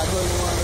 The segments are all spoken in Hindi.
I really want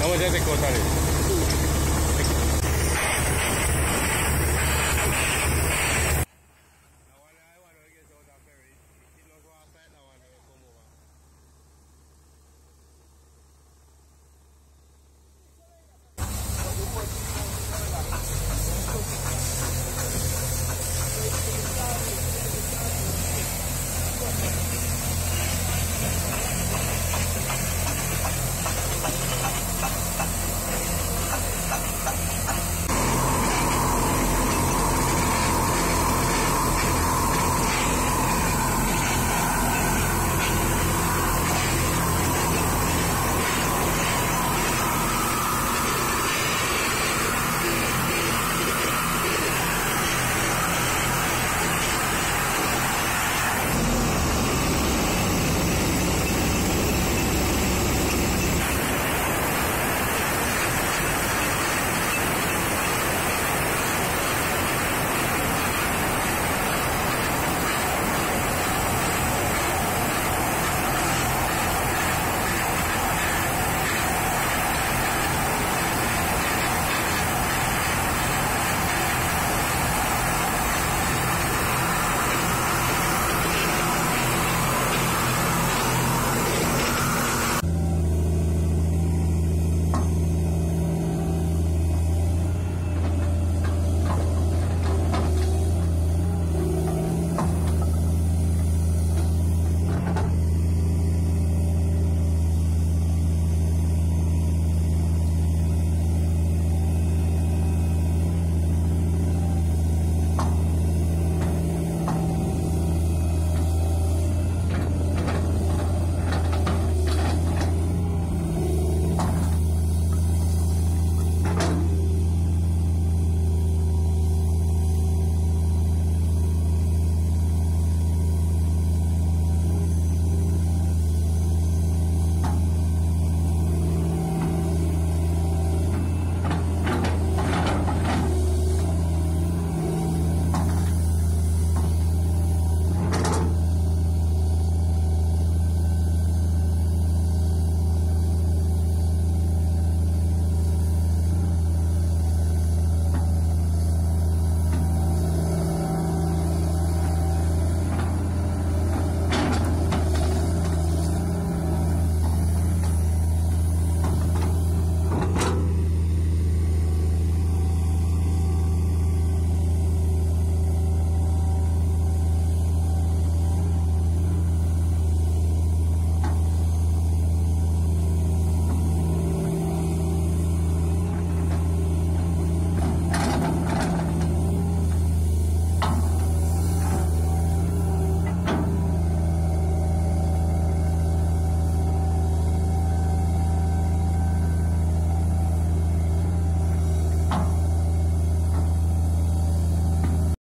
Vamos ya de cosas.